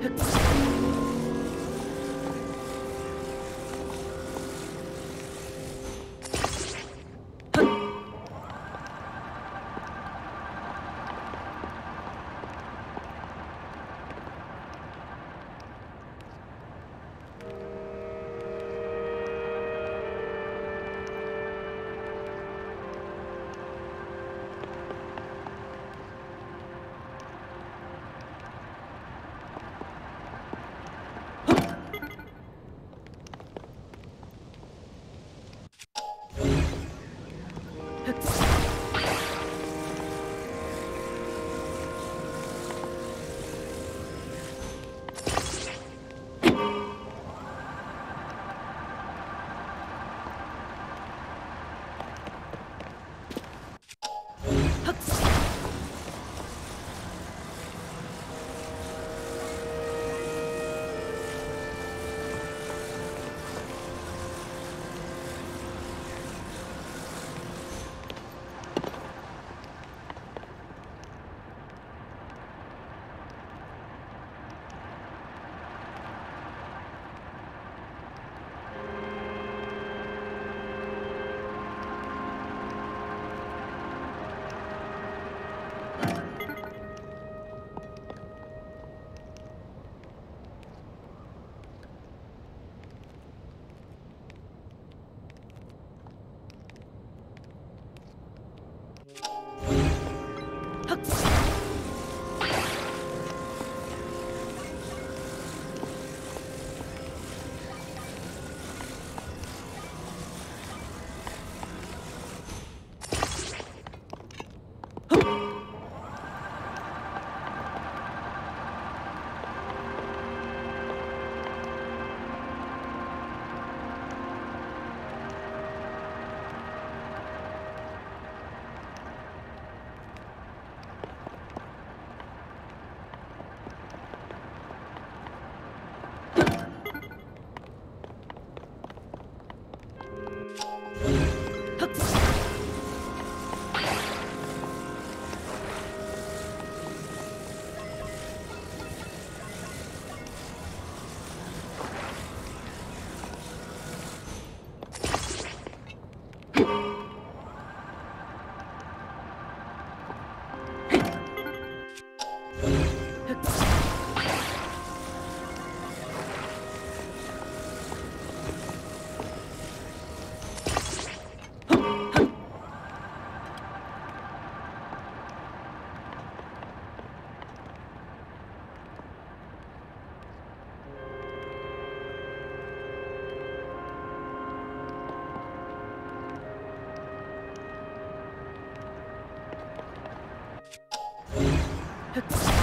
Huh. Huh? Huh?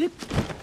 grippe.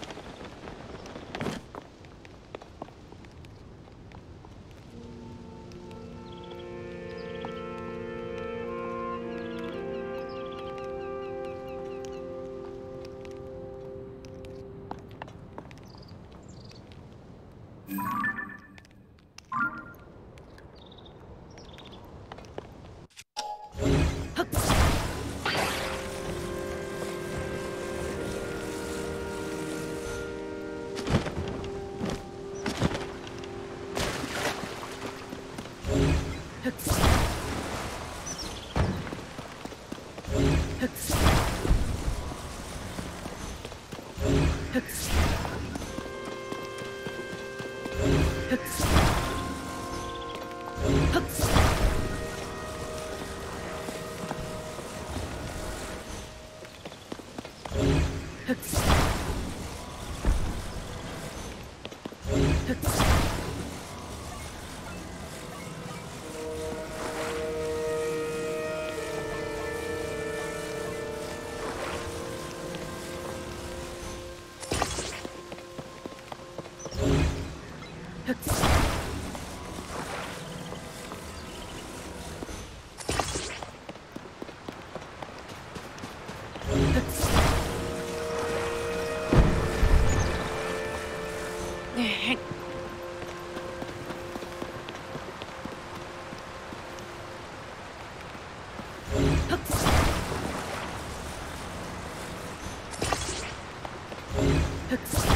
Huh.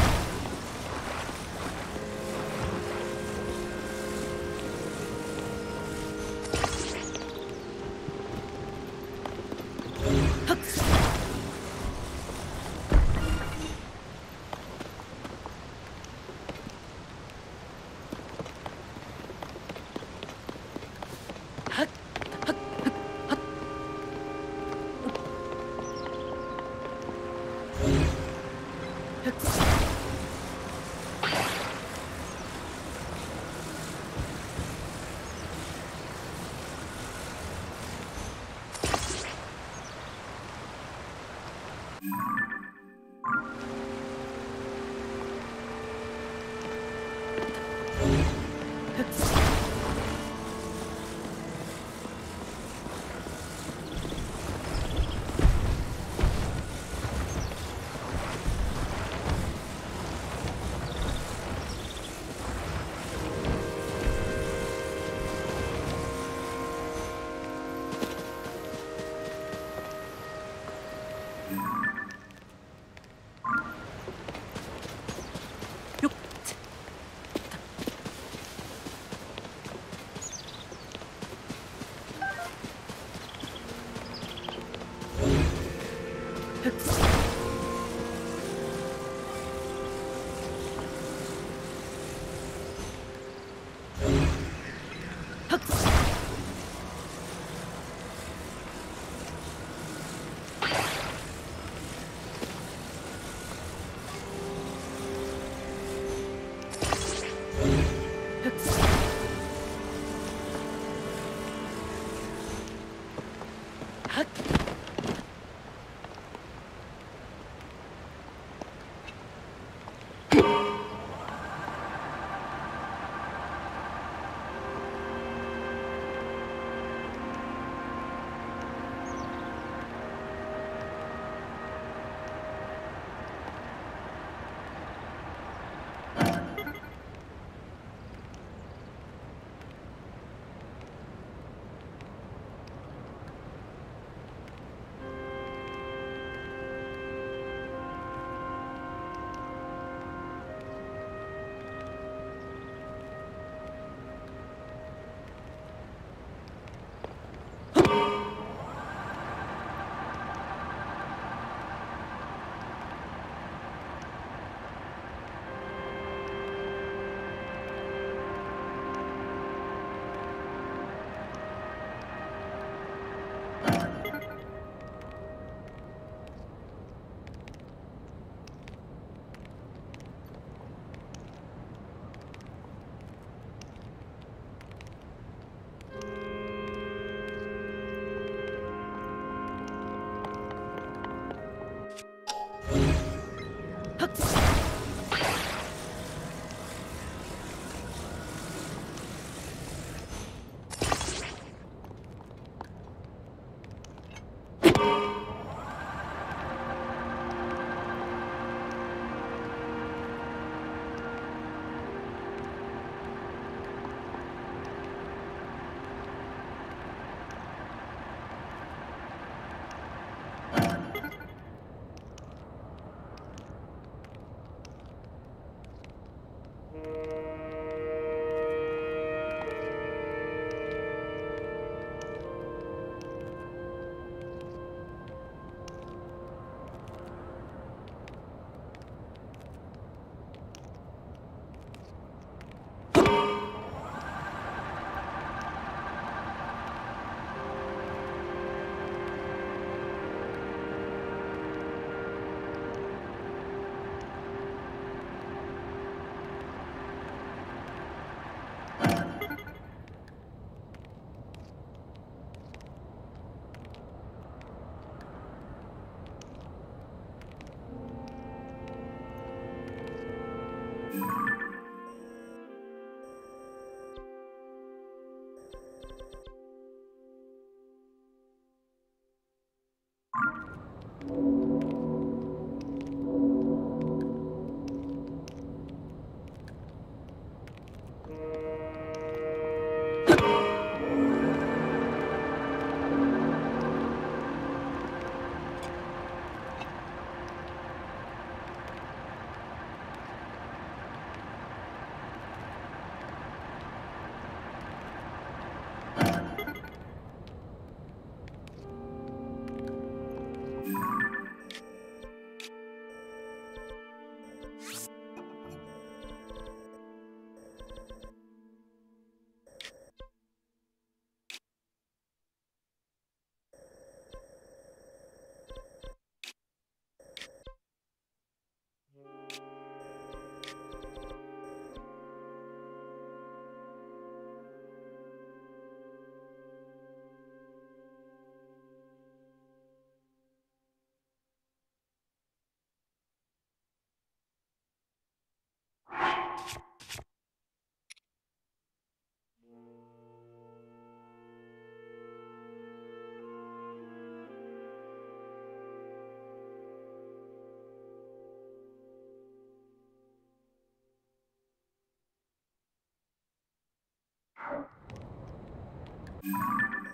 Yeah.